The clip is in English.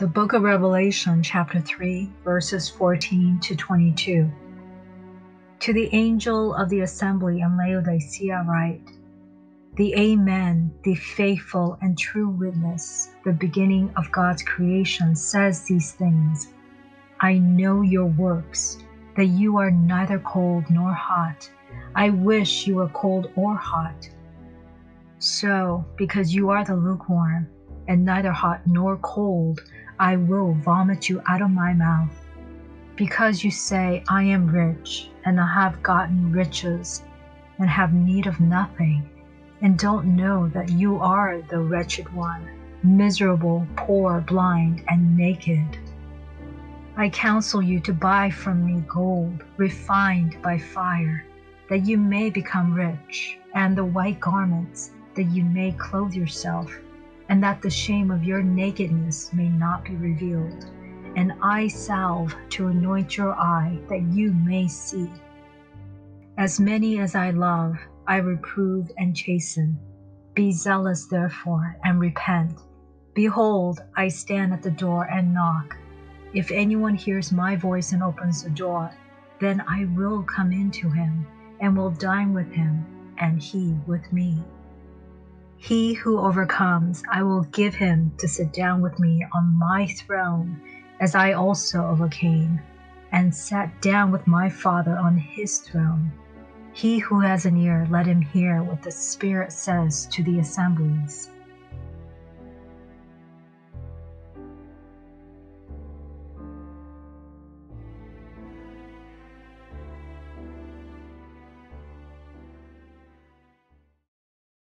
The book of Revelation, chapter 3, verses 14 to 22. To the angel of the assembly in Laodicea, write The Amen, the faithful and true witness, the beginning of God's creation, says these things I know your works, that you are neither cold nor hot. I wish you were cold or hot. So, because you are the lukewarm, and neither hot nor cold, I will vomit you out of my mouth. Because you say, I am rich, and I have gotten riches, and have need of nothing, and don't know that you are the wretched one, miserable, poor, blind, and naked. I counsel you to buy from me gold refined by fire, that you may become rich, and the white garments that you may clothe yourself, and that the shame of your nakedness may not be revealed, and eye salve to anoint your eye that you may see. As many as I love, I reprove and chasten. Be zealous, therefore, and repent. Behold, I stand at the door and knock. If anyone hears my voice and opens the door, then I will come into him, and will dine with him, and he with me. He who overcomes, I will give him to sit down with me on my throne, as I also overcame, and sat down with my Father on his throne. He who has an ear, let him hear what the Spirit says to the assemblies.